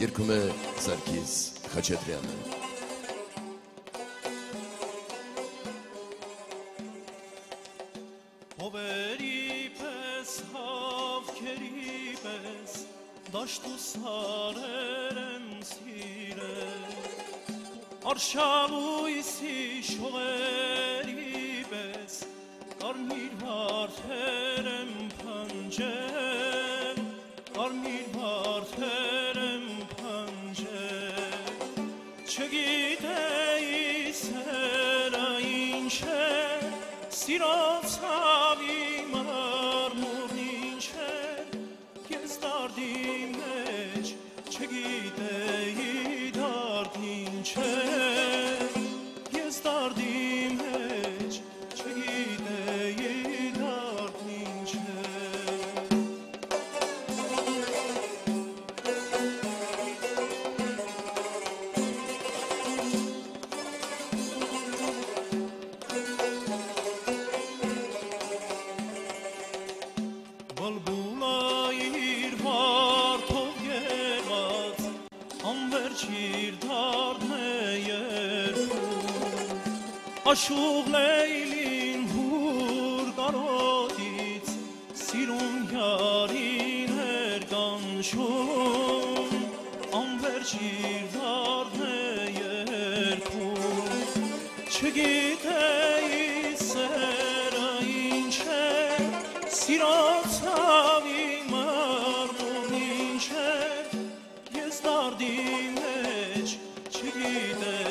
երգում է Սարգիս Խաչատրյանը։ Հովերի պես, հավքերի պես, դաշտ ու սարեր են սիրել, արշալույսի շողերի պես, կարմիր վարդեր եմ պնջել, կարմիր վարդեր եմ պնջել, չգիտեի սերը ինչ է, Սիրոցավ իմ արմուրն ինչ էր, ես դարդի մեջ չգիտեի Բլբուլայիր վարդով եղած անվերջ իր դարդն է երկում Աշուղ լեյլին հուր կարոտից սիրուն յարին էր կանչում անվերջ իր դարդն է երկում Չգիտեի Ես դարդի մեջ չգիտեի